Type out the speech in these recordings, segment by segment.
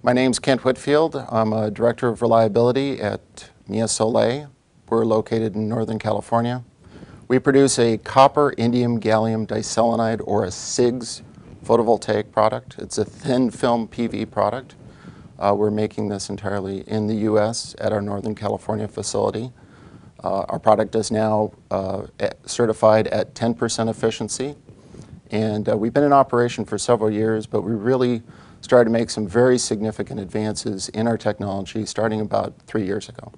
My name's Kent Whitfield. I'm a Director of Reliability at MiaSolé. We're located in Northern California. We produce a copper indium gallium diselenide or a CIGS photovoltaic product. It's a thin film PV product. Uh, we're making this entirely in the U.S. at our Northern California facility. Uh, our product is now uh, certified at 10% efficiency. And uh, we've been in operation for several years, but we really started to make some very significant advances in our technology starting about three years ago.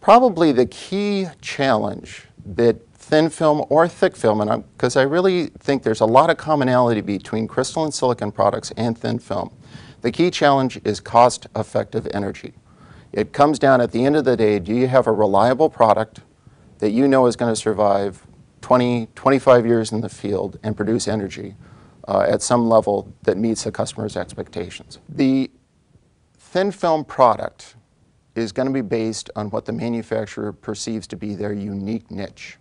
Probably the key challenge that thin film or thick film, and because I really think there's a lot of commonality between crystalline silicon products and thin film. The key challenge is cost-effective energy. It comes down at the end of the day, do you have a reliable product that you know is going to survive 20, 25 years in the field and produce energy uh, at some level that meets the customer's expectations? The thin film product is going to be based on what the manufacturer perceives to be their unique niche.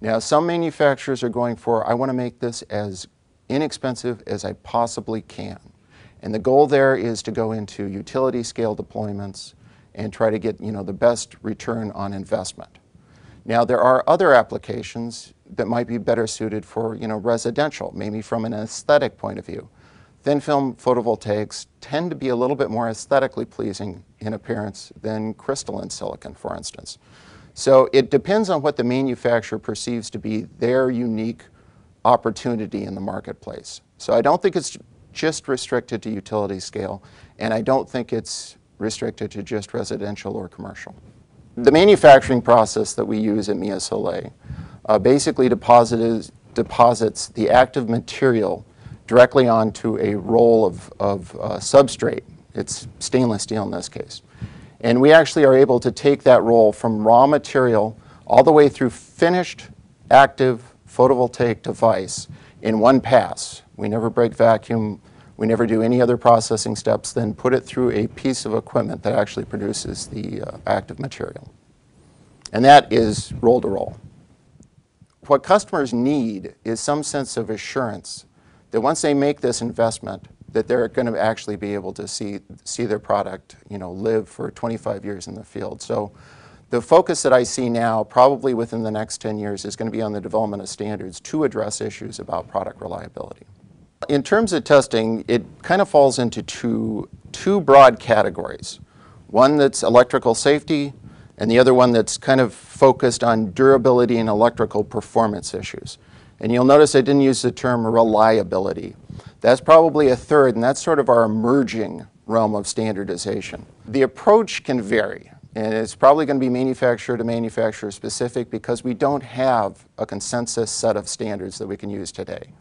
Now, some manufacturers are going for, I want to make this as inexpensive as I possibly can. And the goal there is to go into utility scale deployments and try to get you know, the best return on investment. Now, there are other applications that might be better suited for you know, residential, maybe from an aesthetic point of view. Thin film photovoltaics tend to be a little bit more aesthetically pleasing in appearance than crystalline silicon, for instance. So it depends on what the manufacturer perceives to be their unique opportunity in the marketplace. So I don't think it's just restricted to utility scale, and I don't think it's restricted to just residential or commercial. The manufacturing process that we use at MiaSolé uh, basically deposits, deposits the active material directly onto a roll of, of uh, substrate. It's stainless steel in this case. And we actually are able to take that roll from raw material all the way through finished active photovoltaic device in one pass. We never break vacuum. We never do any other processing steps, then put it through a piece of equipment that actually produces the uh, active material. And that is roll to roll. What customers need is some sense of assurance that once they make this investment, that they're going to actually be able to see, see their product you know, live for 25 years in the field. So the focus that I see now, probably within the next 10 years, is going to be on the development of standards to address issues about product reliability. In terms of testing, it kind of falls into two, two broad categories. One that's electrical safety, and the other one that's kind of focused on durability and electrical performance issues. And you'll notice I didn't use the term reliability. That's probably a third, and that's sort of our emerging realm of standardization. The approach can vary, and it's probably going to be manufacturer to manufacturer specific because we don't have a consensus set of standards that we can use today.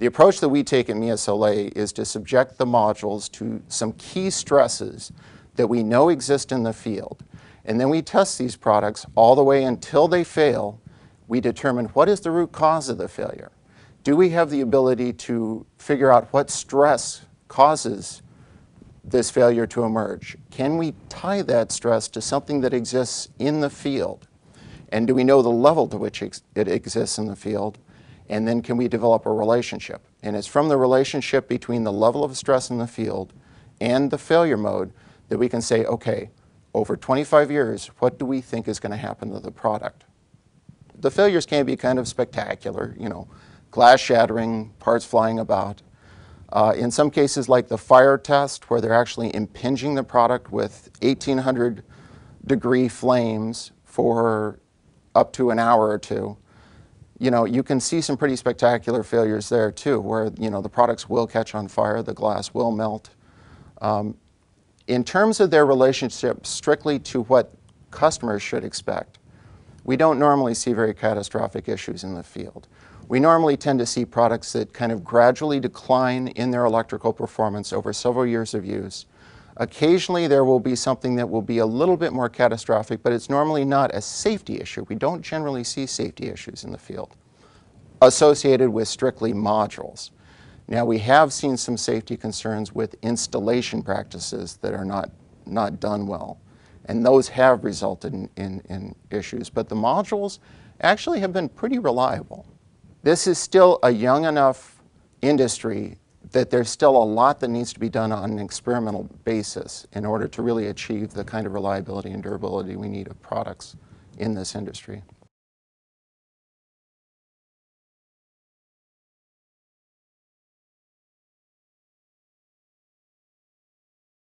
The approach that we take at Mia is to subject the modules to some key stresses that we know exist in the field. And then we test these products all the way until they fail. We determine what is the root cause of the failure do we have the ability to figure out what stress causes this failure to emerge? Can we tie that stress to something that exists in the field? And do we know the level to which it exists in the field? And then can we develop a relationship? And it's from the relationship between the level of stress in the field and the failure mode that we can say, okay, over 25 years, what do we think is going to happen to the product? The failures can be kind of spectacular, you know, glass shattering, parts flying about. Uh, in some cases, like the fire test, where they're actually impinging the product with 1800 degree flames for up to an hour or two, you know, you can see some pretty spectacular failures there too, where, you know, the products will catch on fire, the glass will melt. Um, in terms of their relationship strictly to what customers should expect, we don't normally see very catastrophic issues in the field. We normally tend to see products that kind of gradually decline in their electrical performance over several years of use. Occasionally there will be something that will be a little bit more catastrophic, but it's normally not a safety issue. We don't generally see safety issues in the field associated with strictly modules. Now we have seen some safety concerns with installation practices that are not, not done well. And those have resulted in, in, in issues. But the modules actually have been pretty reliable this is still a young enough industry that there's still a lot that needs to be done on an experimental basis in order to really achieve the kind of reliability and durability we need of products in this industry.